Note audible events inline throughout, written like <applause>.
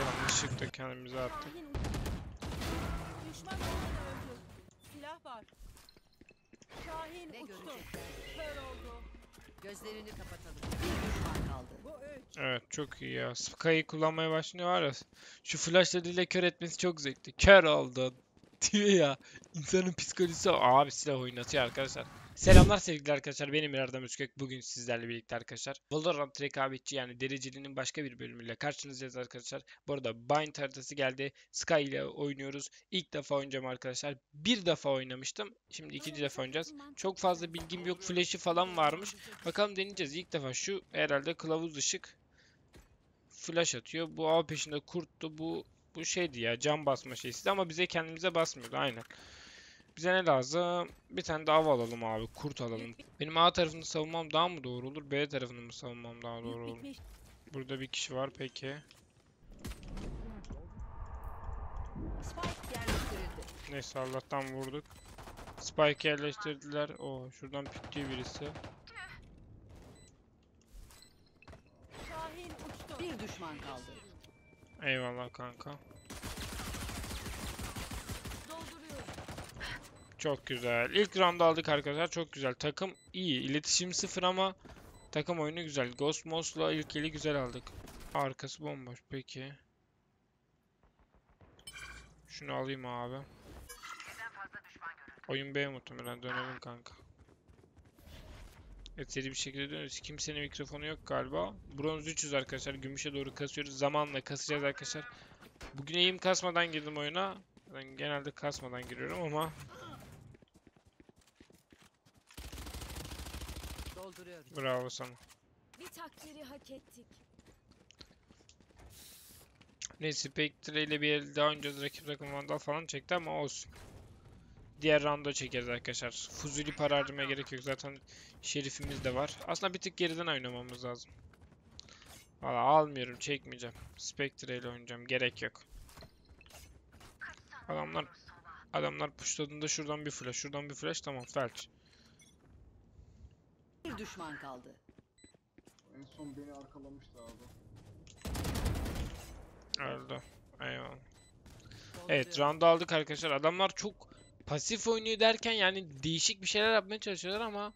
Yanlışlıkla kendimize attık. Düşman öldü. Silah var. Şahin Ne uçtu. Kör oldu. Gözlerini kapatalım. Bir düşman kaldı. Evet çok iyi ya. Sky'ı kullanmaya başlıyor var ya. Şu flashlarıyla kör etmesi çok zevkli. Kör oldun. <laughs> Diyor ya. İnsanın psikolojisi. Abi silah oynatıyor arkadaşlar. Selamlar sevgili arkadaşlar. Benim Erdem Özkök. Bugün sizlerle birlikte arkadaşlar. Valorant rekabetçi yani dereceliğinin başka bir bölümüyle karşınızdayız arkadaşlar. Bu arada Bind haritası geldi. Sky ile oynuyoruz. İlk defa oynayacağım arkadaşlar. Bir defa oynamıştım. Şimdi ikinci defa oynayacağız. Çok fazla bilgim yok. Flash'ı falan varmış. Bakalım deneyeceğiz. İlk defa şu herhalde kılavuz ışık flash atıyor. Bu av peşinde kurttu. Bu bu şeydi ya cam basma şeysi ama bize kendimize basmıyordu aynen. Bize ne lazım? Bir tane av alalım abi. Kurt alalım. Benim A tarafını savunmam daha mı doğru olur? B tarafını mı savunmam daha doğru olur? Burada bir kişi var peki. Neyse Allah'tan vurduk. Spike yerleştirdiler. O şuradan pikliyor birisi. Bir düşman kaldı. Eyvallah kanka. Dolduruyorum. Çok güzel. İlk round aldık arkadaşlar. Çok güzel. Takım iyi. İletişim sıfır ama takım oyunu güzel. Ghost Mos'la ilk eli güzel aldık. Arkası bomboş. Peki. Şunu alayım abi. Oyun B muhtemelen. Dönelim kanka. Evet bir şekilde dönüyoruz. Kimsenin mikrofonu yok galiba. Bronz 300 arkadaşlar. Gümüşe doğru kasıyoruz. Zamanla kasacağız arkadaşlar. Bugün eğim kasmadan girdim oyuna. Ben genelde kasmadan giriyorum ama Dolduruyorum. bravo sana. Bir takdiri hak ettik. Neyse Spectre ile bir el daha oynayacağız. Rakip takım Vandal falan çekti ama olsun. Diğer roundda çekeriz arkadaşlar. Fuzuli para harcamaya gerek yok. Zaten şerifimiz de var. Aslında bir tık geriden oynamamız lazım. Valla almıyorum. Çekmeyeceğim. Spectre ile oynayacağım. Gerek yok. Adamlar adamlar pushladığında şuradan bir flash, şuradan bir flash. Tamam felç. Düşman kaldı. En son beni arkalamıştı abi. Öldü. Eyvallah. Evet round aldık arkadaşlar. Adamlar çok pasif oynuyor derken yani değişik bir şeyler yapmaya çalışıyorlar ama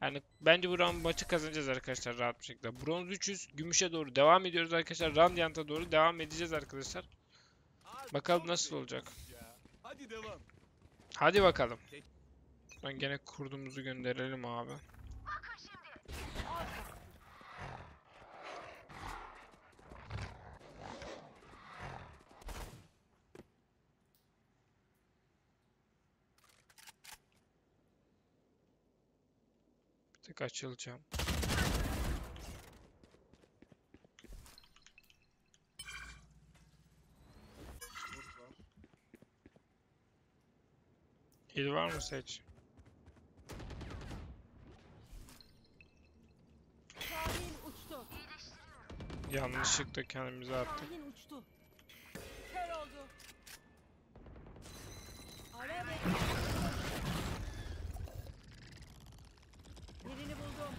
yani bence bu round maçı kazanacağız arkadaşlar rahat bir şekilde. Bronz 300 gümüşe doğru devam ediyoruz arkadaşlar. Radiant'a doğru devam edeceğiz arkadaşlar. Bakalım nasıl olacak. Hadi devam. Hadi bakalım. Ben gene kurdumuzu gönderelim abi. Bir tık açılacağım. Heal var mı seç? Şahin uçtu. Yanlışlıkla kendimize attık. Birini buldum.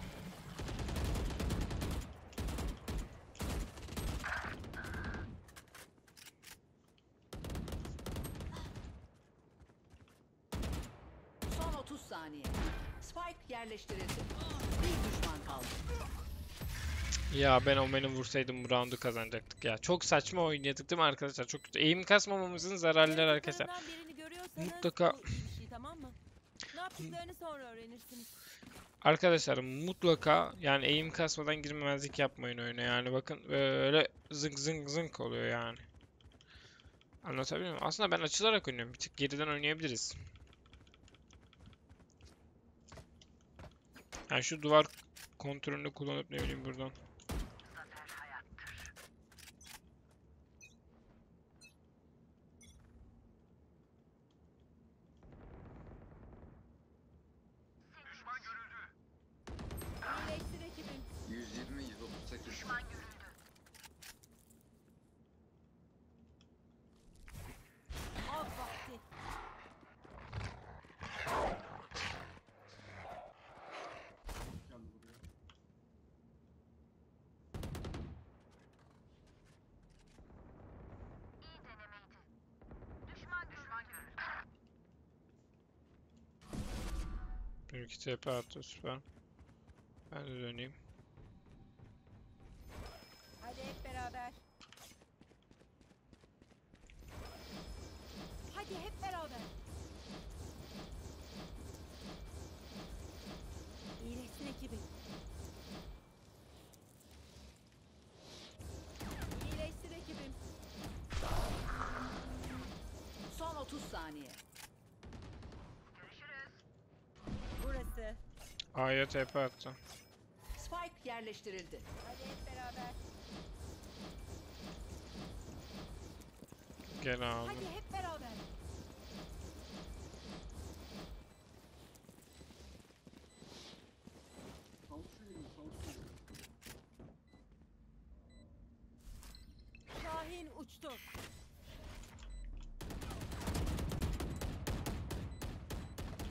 Son 30 saniye. Spike yerleştirildi. Bir düşman kaldı. Ya ben Omen'i vursaydım bu roundu kazanacaktık ya. Çok saçma oynadık değil mi arkadaşlar? Çok kötü. Aim kasmamamızın zararları arkadaşlar. Mutlaka- şey, tamam mı? Ne yaptıklarını sonra öğrenirsiniz. Arkadaşlar mutlaka yani aim kasmadan girmemezlik yapmayın oyuna yani bakın böyle zınk zınk zınk oluyor yani. Anlatabiliyor muyum? Aslında ben açılarak oynuyorum. Bir tık geriden oynayabiliriz. Yani şu duvar kontrolünü kullanıp ne bileyim buradan. Tek düşman. Av vakti. Bir iki TP süper. Ben de döneyim. Beraber. Hadi hep beraber. İyileşsin ekibim. İyileşsin ekibim. Son 30 saniye. Burası. A'ya TP attı. Spike yerleştirildi. Hadi hep beraber. Gel abi. Hadi hep beraber. Şahin uçtu.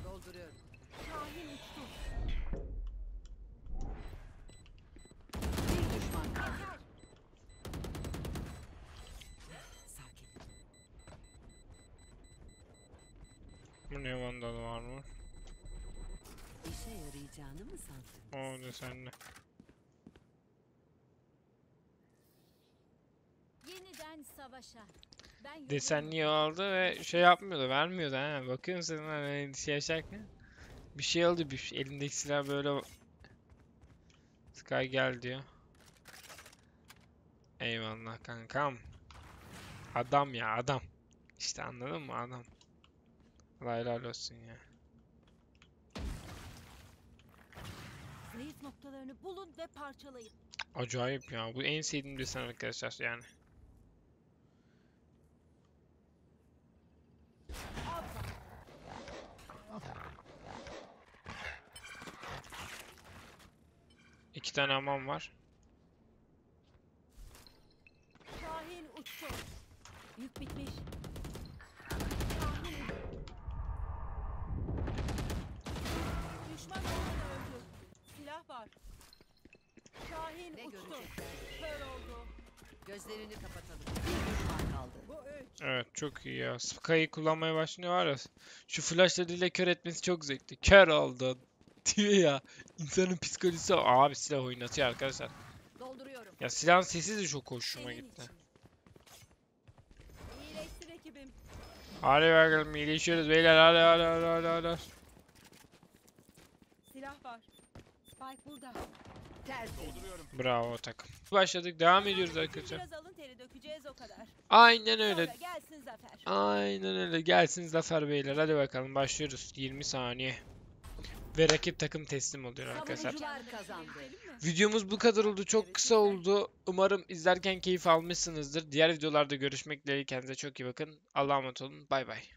Dolduruyorum. Şahin uçtu. Ne vandalı var mı? İşe yarayacağını mı sandın? O desenli. Yeniden savaşa. Ben Desenli aldı ve şey yapmıyordu, vermiyordu ha. Bakıyor musun hani şey yaşarken? Bir şey aldı, bir şey- elindeki silah böyle Sky gel diyor. Eyvallah kankam. Adam ya adam. İşte anladın mı adam. Helal olsun ya. Zayıf noktalarını bulun ve parçalayın. Acayip ya. Bu en sevdiğim desen arkadaşlar yani. İki tane aman var. Şahin uçtu. Yük bitmiş. Şahin Düşman orada öldü. Silah var. Şahin Ne uçtu. görecekler? Kör oldu. Gözlerini kapatalım. Bir düşman kaldı. Bu üç. Evet çok iyi ya. Sky'ı kullanmaya başlıyor var ya. Şu flashlarıyla kör etmesi çok zevkli. Kör oldun. <laughs> Diyor ya. İnsanın psikolojisi abi silah oynatıyor arkadaşlar. Dolduruyorum. Ya silahın sesi de çok hoşuma Senin gitti. için. İyileştir ekibim. Hadi bakalım iyileşiyoruz beyler hadi hadi hadi hadi hadi. Silah var. Spike burada. Bravo takım. Başladık devam ediyoruz arkadaşlar. Biraz alın teri dökeceğiz o kadar. Aynen öyle. Sonra gelsin zafer. Aynen öyle. Gelsin Zafer beyler. Hadi bakalım başlıyoruz. 20 saniye. Ve rakip takım teslim oluyor arkadaşlar. Mi? Videomuz bu kadar oldu. Çok kısa oldu. Umarım izlerken keyif almışsınızdır. Diğer videolarda görüşmek dileğiyle. Kendinize çok iyi bakın. Allah'a emanet olun. Bay bay.